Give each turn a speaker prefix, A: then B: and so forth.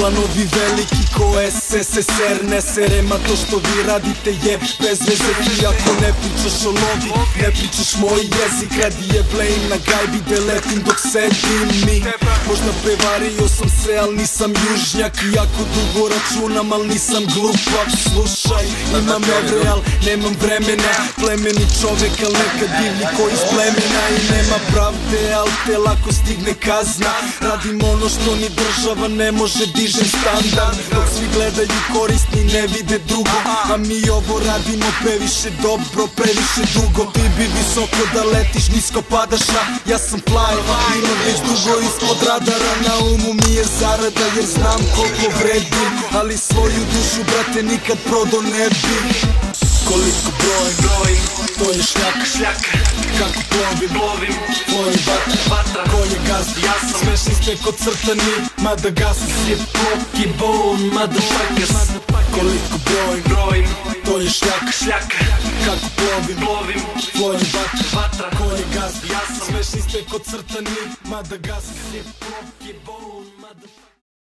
A: Planovi veliki ko SSSR Ne serema to što vi radite je bez veze Ti ako ne pričaš o lovi, ne pričaš moj jezik Radi je blame na gajbi da letim dok sedim mi. Možda prevario sam se, al nisam južnjak Iako dugo računam, al nisam glupav Slušaj, imam evre, al nemam vremena Plemeni čovek, al nekad divni ko iz plemena. I nema pravde, al te lako stigne kazna. Radim ono što ni država ne može dižem standard Dok svi gledaju korisni ne vide drugo. A mi ovo radimo previše dobro, previše dugo. Ti bi visoko da letiš, nisko padaš a ja sam fly Imam već dugo ispod radara, na umu mi je zarada Jer znam koliko vredim, ali svoju dušu brate nikad prodo ne bi. Koliko brojim, to je šljak, šljak. Kako plovim, plovim, tvoj vatra, аз и аз съм Смешни сте коцъртани Мадагаска си е плотки Боун Мадашакас Колико брой Брой Той е шляк Шляк Како пловим Пловим Пловим ватра. Батра, Кой е газ и аз съм Смешни сте коцъртани Мадагаска си е плод Боун Мадашакас